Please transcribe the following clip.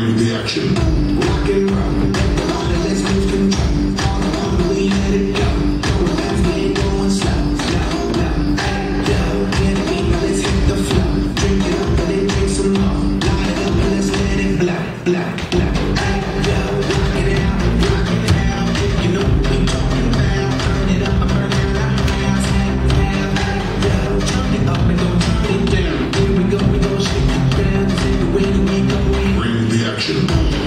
bring the action. Rockin' Thank.